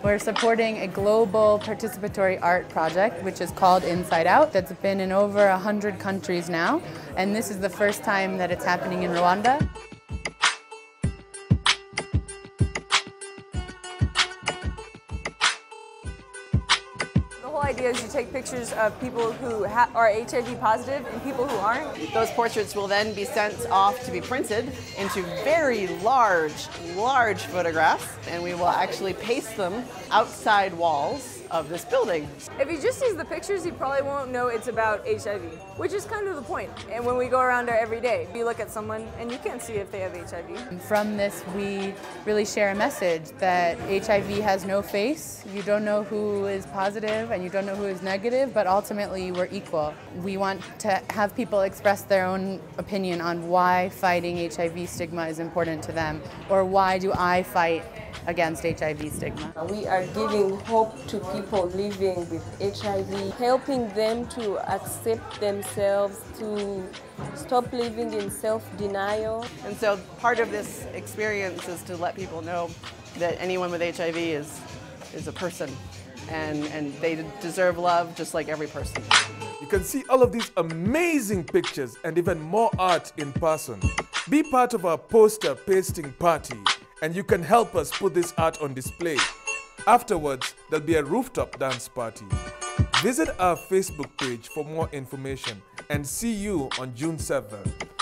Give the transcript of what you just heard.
We're supporting a global participatory art project, which is called Inside Out, that's been in over 100 countries now. And this is the first time that it's happening in Rwanda. Whole idea is you take pictures of people who are HIV positive and people who aren't. Those portraits will then be sent off to be printed into very large, large photographs, and we will actually paste them outside walls of this building. If he just sees the pictures, he probably won't know it's about HIV, which is kind of the point. And when we go around our every day, you look at someone and you can't see if they have HIV. From this, we really share a message that HIV has no face. You don't know who is positive and you don't know who is negative, but ultimately we're equal. We want to have people express their own opinion on why fighting HIV stigma is important to them, or why do I fight against HIV stigma. We are giving hope to people living with HIV, helping them to accept themselves, to stop living in self denial. And so part of this experience is to let people know that anyone with HIV is, is a person and, and they deserve love just like every person. You can see all of these amazing pictures and even more art in person. Be part of our poster pasting party and you can help us put this art on display. Afterwards, there'll be a rooftop dance party. Visit our Facebook page for more information and see you on June 7th.